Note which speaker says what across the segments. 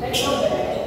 Speaker 1: Thank you.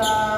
Speaker 1: 감사합니다.